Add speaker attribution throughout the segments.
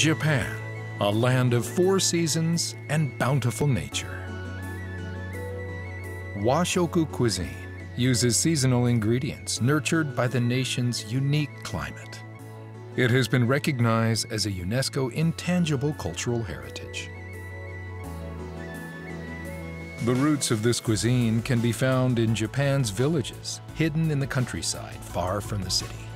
Speaker 1: Japan, a land of four seasons and bountiful nature. Washoku cuisine uses seasonal ingredients nurtured by the nation's unique climate. It has been recognized as a UNESCO intangible cultural heritage. The roots of this cuisine can be found in Japan's villages, hidden in the countryside far from the city.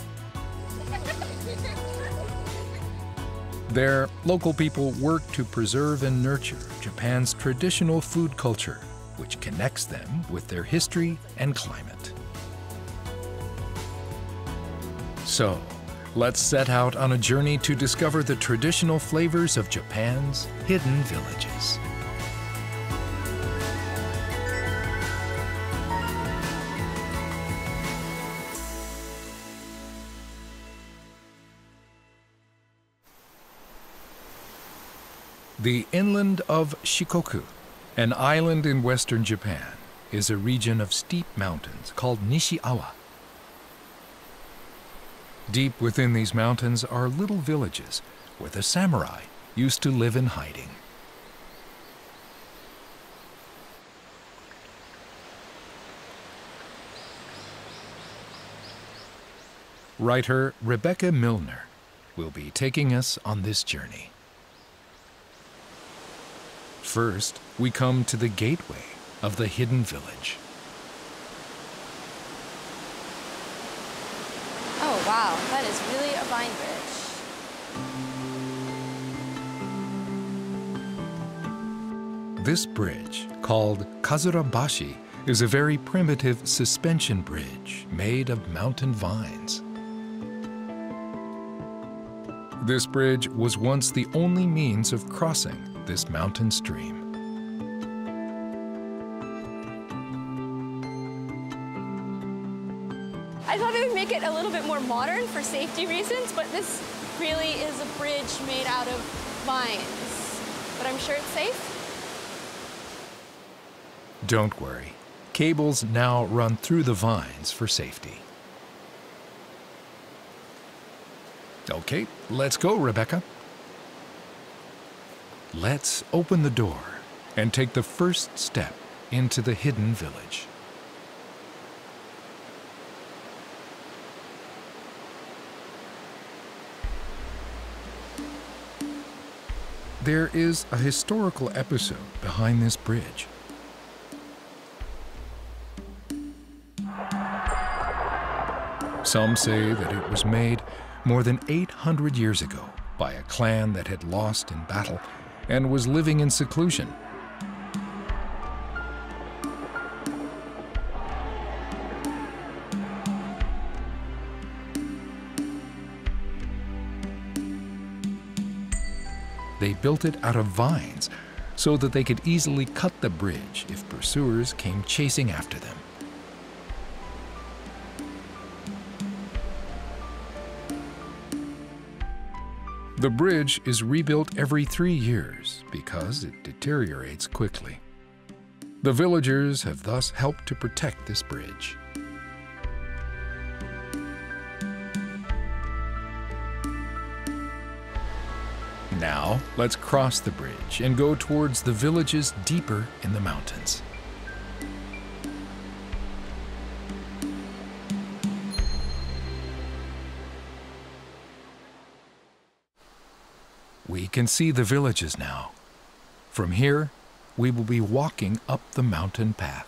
Speaker 1: There, local people work to preserve and nurture Japan's traditional food culture, which connects them with their history and climate. So, let's set out on a journey to discover the traditional flavors of Japan's hidden villages. The inland of Shikoku, an island in western Japan, is a region of steep mountains called Nishiawa. Deep within these mountains are little villages where the samurai used to live in hiding. Writer Rebecca Milner will be taking us on this journey. First, we come to the gateway of the hidden village.
Speaker 2: Oh wow, that is really a vine
Speaker 1: bridge. This bridge, called Kazurabashi, is a very primitive suspension bridge made of mountain vines. This bridge was once the only means of crossing this mountain stream.
Speaker 2: I thought it would make it a little bit more modern for safety reasons, but this really is a bridge made out of vines. But I'm sure it's safe.
Speaker 1: Don't worry. Cables now run through the vines for safety. Okay, let's go, Rebecca. Let's open the door and take the first step into the hidden village. There is a historical episode behind this bridge. Some say that it was made more than 800 years ago by a clan that had lost in battle and was living in seclusion. They built it out of vines so that they could easily cut the bridge if pursuers came chasing after them. The bridge is rebuilt every three years because it deteriorates quickly. The villagers have thus helped to protect this bridge. Now, let's cross the bridge and go towards the villages deeper in the mountains. Can see the villages now. From here, we will be walking up the mountain path.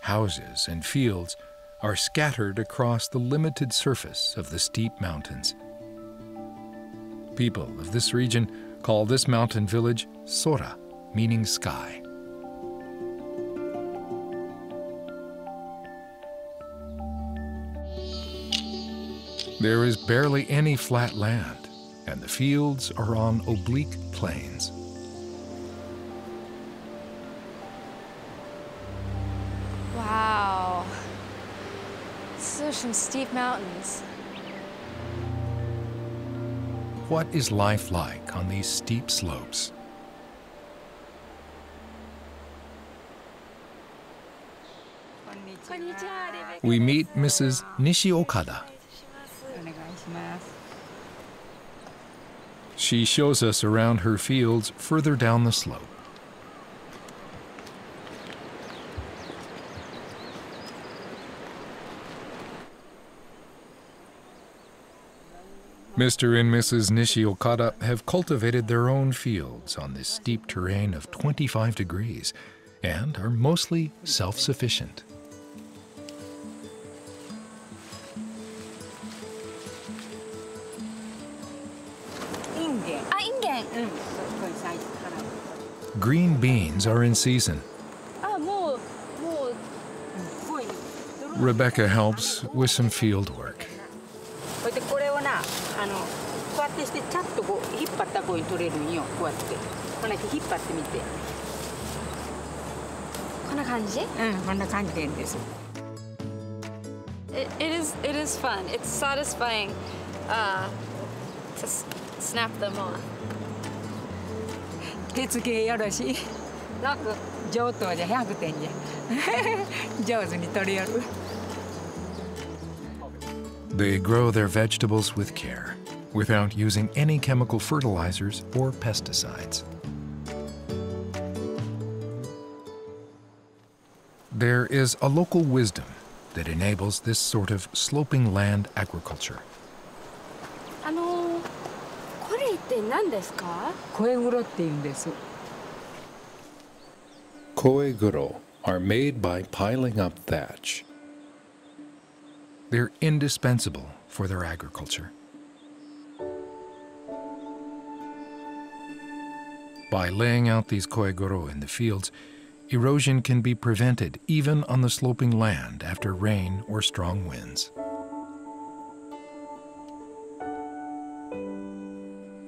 Speaker 1: Houses and fields are scattered across the limited surface of the steep mountains. People of this region call this mountain village Sora, meaning sky. There is barely any flat land, and the fields are on oblique plains.
Speaker 2: Wow. These are some steep mountains.
Speaker 1: What is life like on these steep slopes? We meet Mrs. Nishi Okada. She shows us around her fields further down the slope. Mr. and Mrs. Nishi Okada have cultivated their own fields on this steep terrain of 25 degrees and are mostly self sufficient. green beans are in season. Ah, Rebecca helps with some field work.
Speaker 2: It is it is fun. It's satisfying uh, to snap them off.
Speaker 3: 手付けよろしいなんか上等じゃ100点じゃ上手に取れよる
Speaker 1: They grow their vegetables with care, without using any chemical fertilizers or pesticides. There is a local wisdom that enables this sort of sloping land agriculture.
Speaker 2: 何ですか？
Speaker 3: 声黒って言うんです
Speaker 1: Koeguro are made by piling up thatch. They're indispensable for their agriculture. By laying out these koeguro in the fields, erosion can be prevented even on the sloping land after rain or strong winds.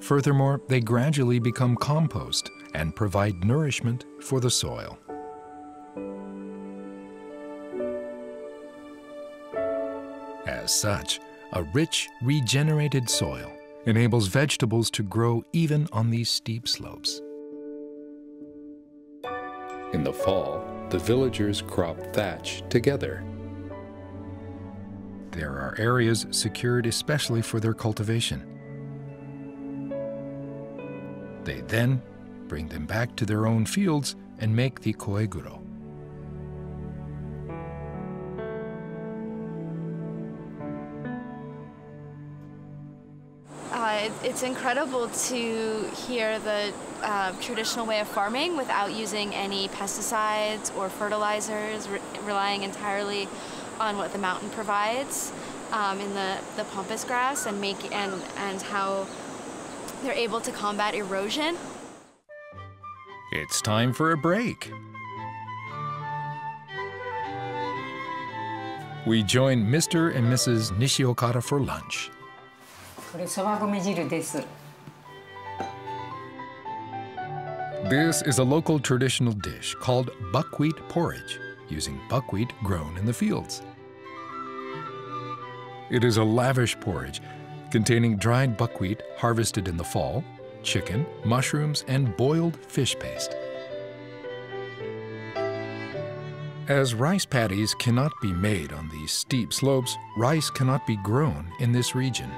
Speaker 1: Furthermore, they gradually become compost and provide nourishment for the soil. As such, a rich, regenerated soil enables vegetables to grow even on these steep slopes. In the fall, the villagers crop thatch together. There are areas secured especially for their cultivation. They then bring them back to their own fields and make the koeguro.
Speaker 2: Uh, it's incredible to hear the uh, traditional way of farming without using any pesticides or fertilizers, re- relying entirely on what the mountain provides um, in the, the pampas grass and make and and how they're able to combat erosion.
Speaker 1: It's time for a break. We join Mr. and Mrs. Nishiokada for lunch. This is a local traditional dish called buckwheat porridge, using buckwheat grown in the fields. It is a lavish porridge containing dried buckwheat harvested in the fall, chicken, mushrooms, and boiled fish paste. As rice paddies cannot be made on these steep slopes, rice cannot be grown in this region.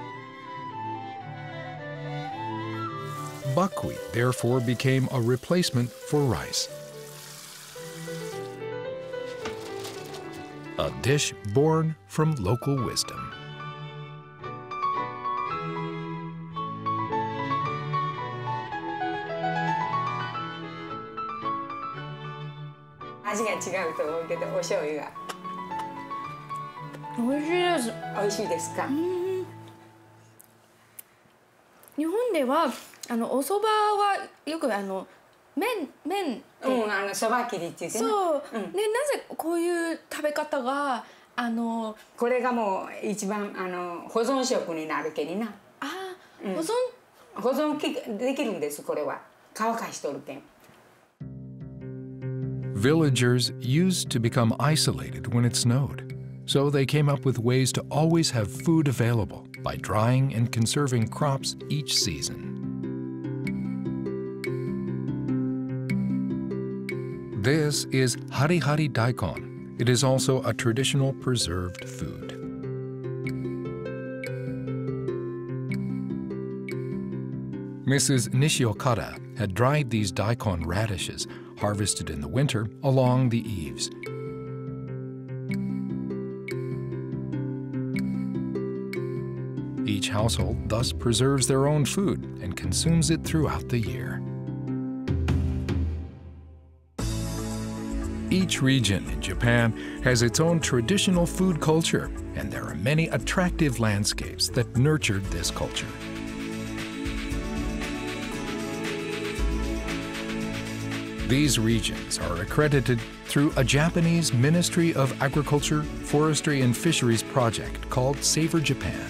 Speaker 1: Buckwheat therefore became a replacement for rice. A dish born from local wisdom.
Speaker 3: と思うけどお醤油が。
Speaker 2: 美味しいです。
Speaker 3: 美味しいですか、
Speaker 2: 日本ではあのお蕎麦はよくあの麺麺
Speaker 3: うん、あのそば切りって言ってな
Speaker 2: そう、
Speaker 3: うん。
Speaker 2: ねなぜこういう食べ方があの
Speaker 3: これがもう一番あの保存食になるけにな。
Speaker 2: あ、
Speaker 3: うん。
Speaker 2: 保存？
Speaker 3: 保存きできるんですこれは。乾かしとるけん
Speaker 1: Villagers used to become isolated when it snowed, so they came up with ways to always have food available by drying and conserving crops each season. This is Hari Hari Daikon, it is also a traditional preserved food. Mrs. Nishiokada had dried these daikon radishes, harvested in the winter, along the eaves. Each household thus preserves their own food and consumes it throughout the year. Each region in Japan has its own traditional food culture, and there are many attractive landscapes that nurtured this culture. These regions are accredited through a Japanese Ministry of Agriculture, Forestry and Fisheries project called Savor Japan.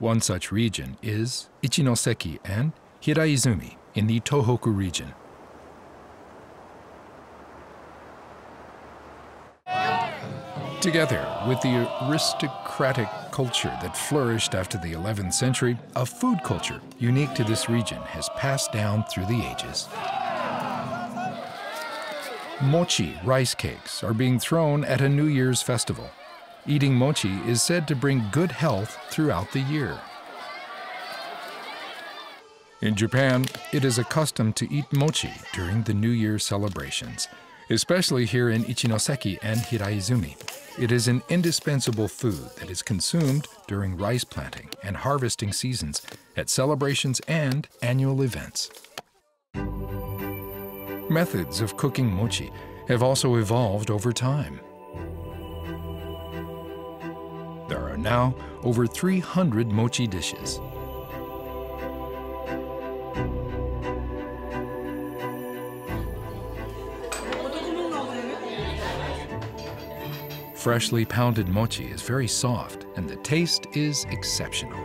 Speaker 1: One such region is Ichinoseki and Hiraizumi in the Tohoku region. Together with the aristocratic culture that flourished after the 11th century, a food culture unique to this region has passed down through the ages. Mochi rice cakes are being thrown at a New Year's festival. Eating mochi is said to bring good health throughout the year. In Japan, it is a custom to eat mochi during the New Year celebrations, especially here in Ichinoseki and Hiraizumi. It is an indispensable food that is consumed during rice planting and harvesting seasons, at celebrations and annual events. Methods of cooking mochi have also evolved over time. There are now over 300 mochi dishes. Freshly pounded mochi is very soft and the taste is exceptional.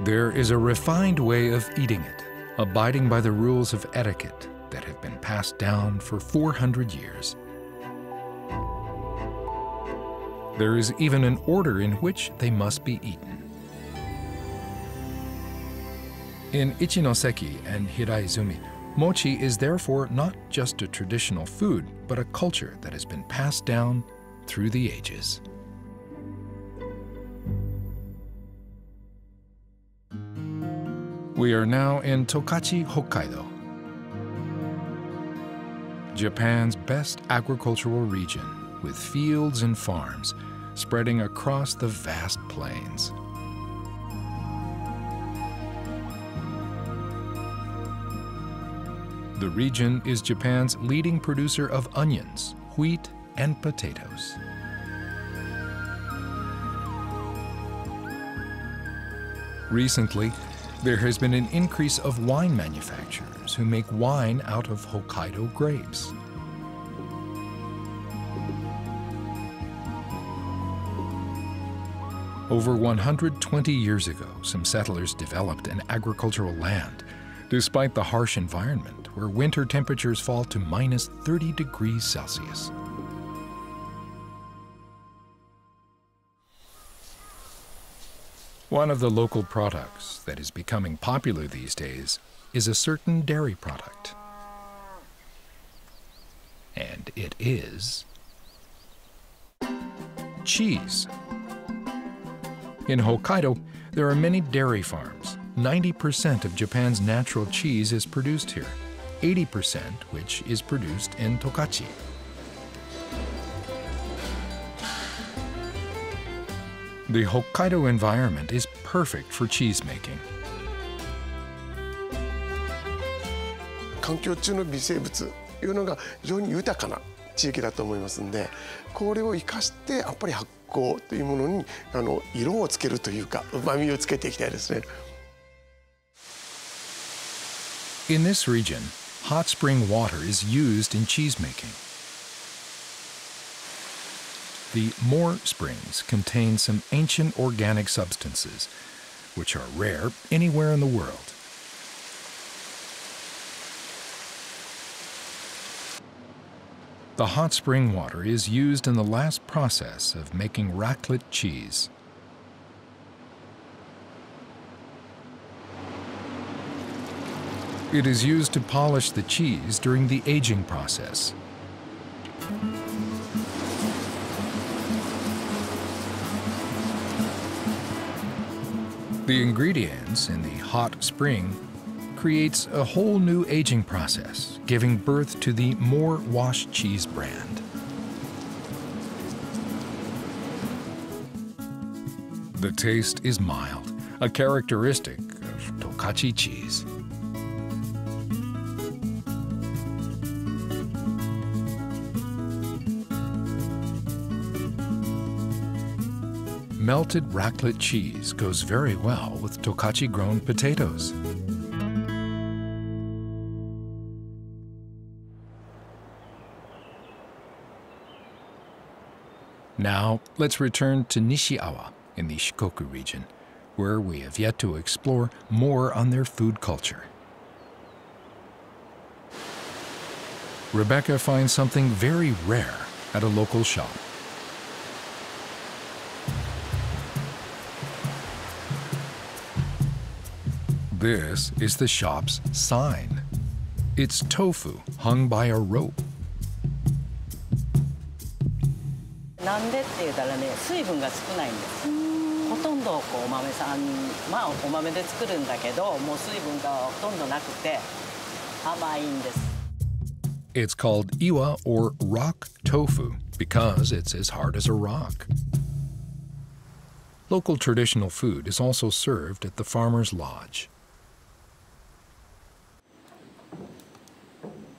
Speaker 1: There is a refined way of eating it, abiding by the rules of etiquette that have been passed down for 400 years. There is even an order in which they must be eaten. In Ichinoseki and Hiraizumi, Mochi is therefore not just a traditional food, but a culture that has been passed down through the ages. We are now in Tokachi, Hokkaido, Japan's best agricultural region, with fields and farms spreading across the vast plains. The region is Japan's leading producer of onions, wheat, and potatoes. Recently, there has been an increase of wine manufacturers who make wine out of Hokkaido grapes. Over 120 years ago, some settlers developed an agricultural land despite the harsh environment where winter temperatures fall to minus 30 degrees Celsius. One of the local products that is becoming popular these days is a certain dairy product. And it is cheese. In Hokkaido, there are many dairy farms 90% of Japan's natural cheese is produced here, 80% which is produced in Tokachi. The Hokkaido environment is perfect for cheese making.
Speaker 4: 環境中の微生物というのが非常に豊かな地域だと思いますんでこれを生かしてやっぱり発酵というものにあの色をつけるというかうまみをつけていきたいですね。
Speaker 1: In this region, hot spring water is used in cheese making. The Moor springs contain some ancient organic substances, which are rare anywhere in the world. The hot spring water is used in the last process of making raclette cheese. It is used to polish the cheese during the aging process. The ingredients in the hot spring creates a whole new aging process, giving birth to the Moor Wash Cheese brand. The taste is mild, a characteristic of Tokachi cheese. Melted raclette cheese goes very well with Tokachi grown potatoes. Now, let's return to Nishiawa in the Shikoku region, where we have yet to explore more on their food culture. Rebecca finds something very rare at a local shop. This is the shop's sign. It's tofu hung by a rope.
Speaker 5: なんでって言ったらね水分が少ないんですほとんどこうお豆さんまあお豆で作るんだけどもう水分がほとんどなくて甘いんです
Speaker 1: It's called iwa or rock tofu because it's as hard as a rock. Local traditional food is also served at the farmer's lodge.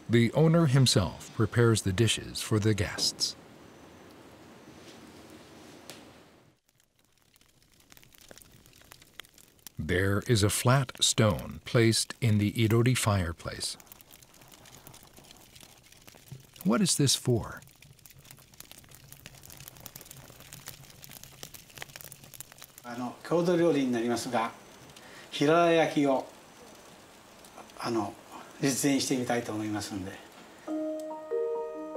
Speaker 1: The owner himself prepares the dishes for the guests. There is a flat stone placed in the Irori fireplace. What is this for?
Speaker 6: あの郷土料理になりますが平良焼きをあの実演してみたいと思いますので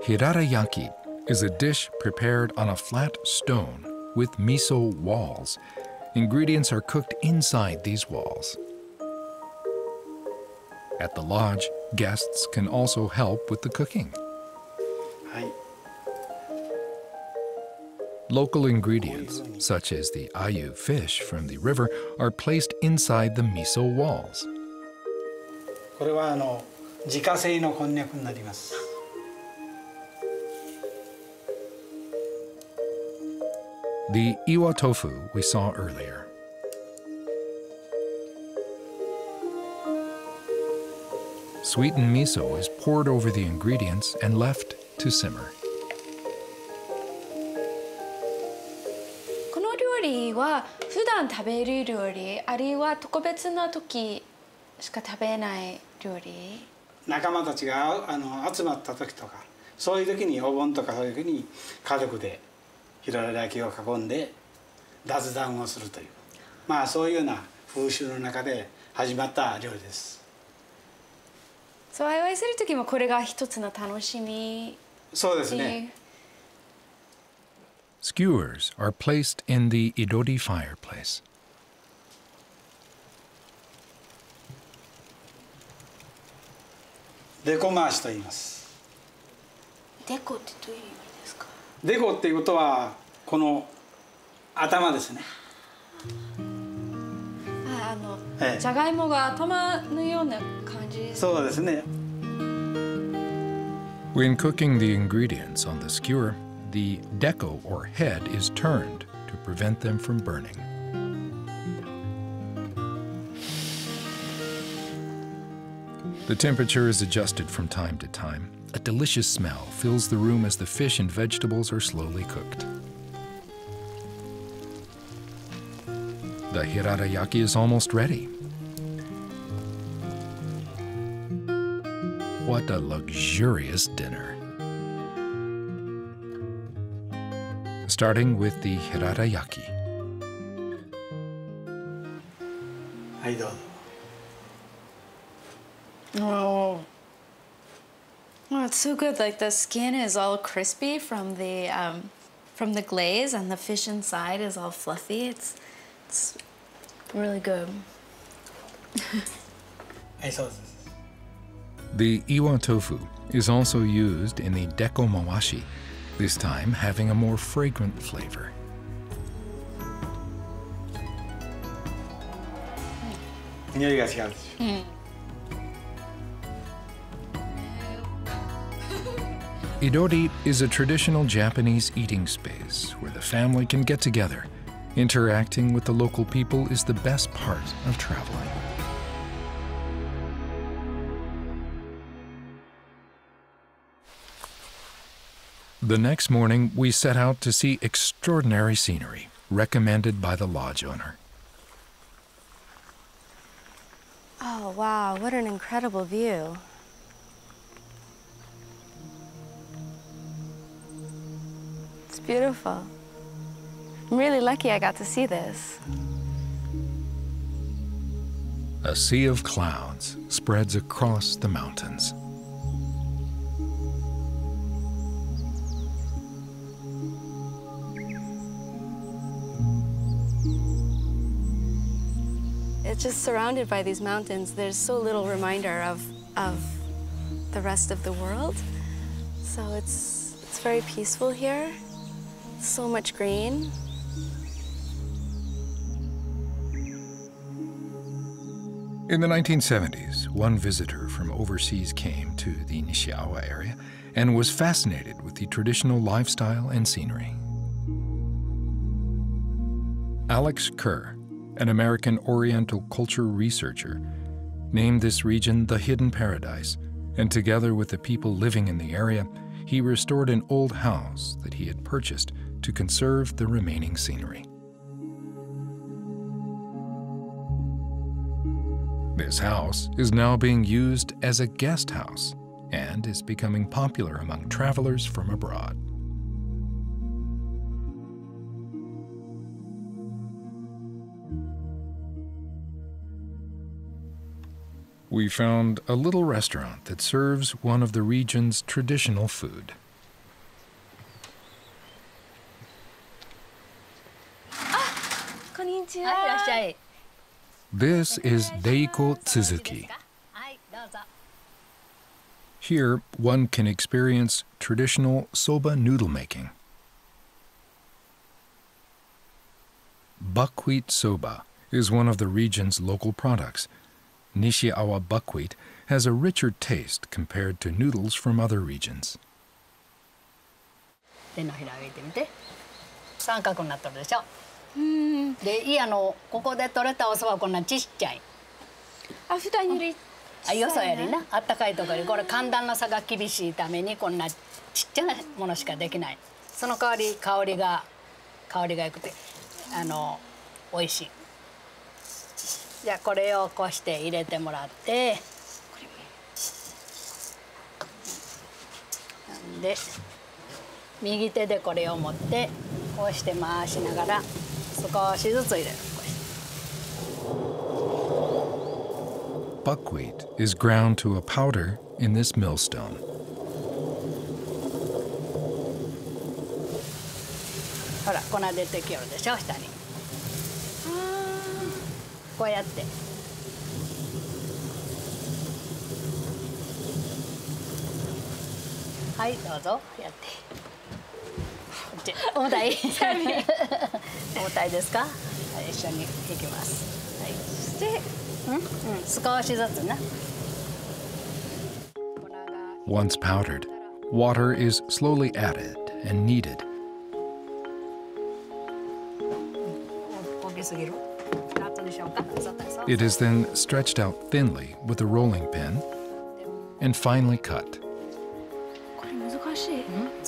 Speaker 1: Hirarayaki is a dish prepared on a flat stone with miso walls. Ingredients are cooked inside these walls. At the lodge, guests can also help with the cooking.
Speaker 6: はい
Speaker 1: Local ingredients, such as the ayu fish from the river, are placed inside the miso walls.
Speaker 6: これはあの自家製のこんにゃくになります
Speaker 1: The iwa tofu we saw earlier. Sweetened miso is poured over the ingredients and left to simmer.
Speaker 2: この料理は普段食べる料理あるいは特別な時しか食べない料理？
Speaker 6: 仲間たちがあの集まった時とかそういう時にお盆とかそういう時に家族で平良焼きを囲んで雑談をするという。まあそういうような風習の中で始まった料理です。
Speaker 2: そうお祝いする時もこれが一つの楽しみ。
Speaker 6: そうですね。
Speaker 1: Skewers are placed in the irori fireplace.
Speaker 6: デコ回しと言います
Speaker 2: デコってどういう意味ですか
Speaker 6: デコっていうことはこの頭ですね
Speaker 2: ああの、
Speaker 6: ええ
Speaker 2: じゃがいもが頭のような感じです
Speaker 6: そうですね
Speaker 1: When cooking the ingredients on the skewer, the deco or head is turned to prevent them from burning. The temperature is adjusted from time to time. A delicious smell fills the room as the fish and vegetables are slowly cooked. The hirarayaki is almost ready. What a luxurious dinner. Starting with the hirarayaki.
Speaker 2: so good. Like the skin is all crispy from the um, from the glaze, and the fish inside is all fluffy. It's it's really good.
Speaker 1: the iwa tofu is also used in the deko mawashi, this time having a more fragrant flavor. Mm. Irori is a traditional Japanese eating space where the family can get together. Interacting with the local people is the best part of traveling. The next morning, we set out to see extraordinary scenery recommended by the lodge owner.
Speaker 2: Oh, wow, what an incredible view. Beautiful. I'm really lucky I got to see this.
Speaker 1: A sea of clouds spreads across the mountains.
Speaker 2: It's just surrounded by these mountains. There's so little reminder of, of the rest of the world. So it's, it's very peaceful here. So much green.
Speaker 1: In the 1970s, one visitor from overseas came to the Nishiawa area and was fascinated with the traditional lifestyle and scenery. Alex Kerr, an American Oriental culture researcher, named this region the Hidden Paradise, and together with the people living in the area, he restored an old house that he had purchased to conserve the remaining scenery. This house is now being used as a guest house and is becoming popular among travelers from abroad. We found a little restaurant that serves one of the region's traditional food. This is Deiko Tsuzuki. Here, one can experience traditional soba noodle making. Buckwheat soba is one of the region's local products. Nishiawa buckwheat has a richer taste compared to noodles from other regions.
Speaker 7: 手のひら上げてみて三角になってるでしょ でいいあのここで取れたおそばこんなちっちゃい。
Speaker 2: あ、普段より
Speaker 7: あよそやりな。あったかいところにこれ寒暖の差が厳しいためにこんなちっちゃなものしかできない。その代わり香りが香りがよくてあの美味しい。じゃあこれをこうして入れてもらって。で右手でこれを持ってこうして回しながら少しずつ入れる
Speaker 1: Buckwheat is ground to a powder in this millstone.
Speaker 7: ってはいどうぞやってこっち重たい重たいですかはい一緒にいきますはいしてうん、うん、少しずつな
Speaker 1: Once powdered, water is slowly added and kneaded.
Speaker 7: 大きすぎる後にしようかそうだそう
Speaker 1: It is then stretched out thinly with a rolling pin and finely cut.
Speaker 2: これ難しい。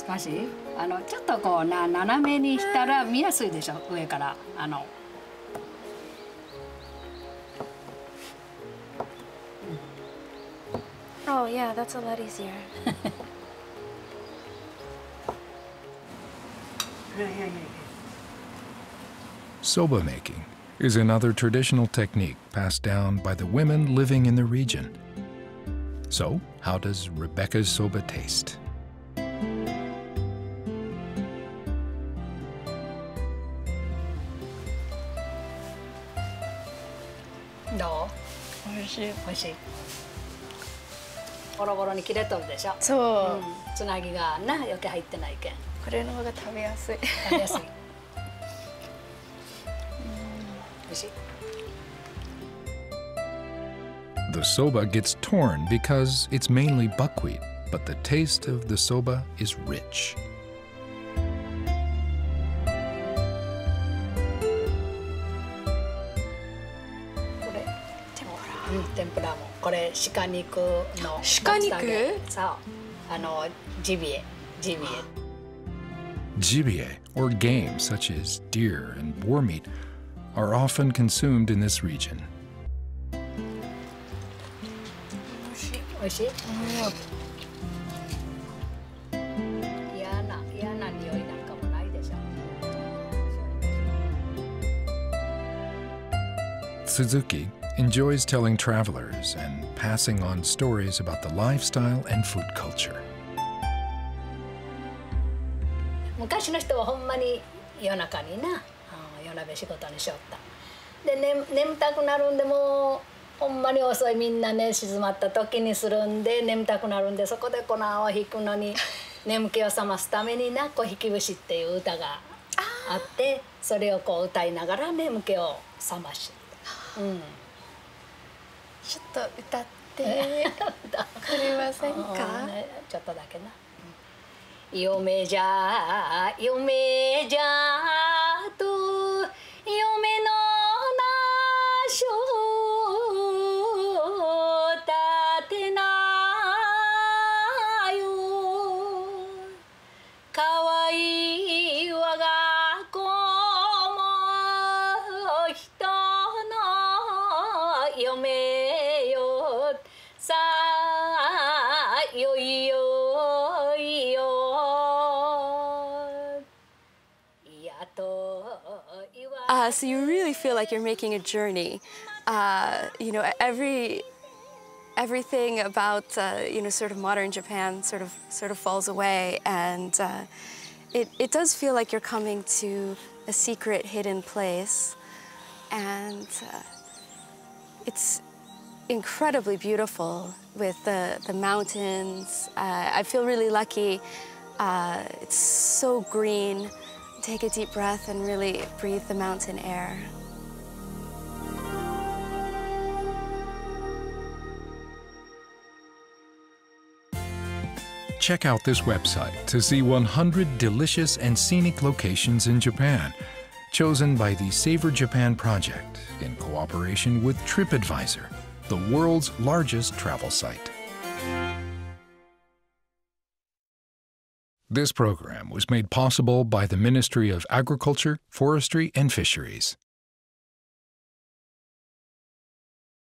Speaker 7: 難しい あのちょっとこうな斜めにしたら見やすいでしょ上からあの
Speaker 2: Oh yeah, that's a lot easier.
Speaker 1: Soba making is another traditional technique passed down by the women living in the region. So, how does Rebecca's soba taste?
Speaker 7: しい美味しい ボロボロに切れとるでしょ
Speaker 2: そう、
Speaker 7: うん、つなぎがな余計入ってないけん
Speaker 2: これの方が食べやすい
Speaker 7: 食べやすい美味しい
Speaker 1: The soba gets torn because it's mainly buckwheat, but the taste of the soba is rich.
Speaker 7: 天ぷらもこれ鹿肉の
Speaker 2: 鹿肉
Speaker 7: そうあのジビエジビエ
Speaker 1: Jibie, or game such as deer and boar meat, are often consumed in this region.
Speaker 7: 美味しい嫌な嫌な匂いなんかもないでしょ
Speaker 1: Suzuki enjoys telling travelers and passing on stories about the lifestyle and food culture.
Speaker 7: 昔の人はほんまに夜中にな、うん夜鍋仕事にしよった。で、ね、眠たくなるんでもうほんまに遅いみんなね静まった時にするんで眠たくなるんでそこで粉を引くのに 眠気を覚ますためにな「小引き節」っていう歌があってそれをこう歌いながら眠気を覚まし、うん、
Speaker 2: ちょっと歌って。くれませんか？
Speaker 7: ちょっとだけな。嫁じゃ嫁じゃ
Speaker 2: Uh, so you really feel like you're making a journey. Uh, you know, every everything about uh, you know sort of modern Japan sort of sort of falls away, and uh, it it does feel like you're coming to a secret hidden place, and uh, it's incredibly beautiful with the the mountains. Uh, I feel really lucky. It's so green. Take a deep breath and really breathe the mountain air.
Speaker 1: Check out this website to see 100 delicious and scenic locations in Japan, chosen by the Savor Japan Project in cooperation with TripAdvisor, the world's largest travel site. This program was made possible by the Ministry of Agriculture, Forestry, and Fisheries.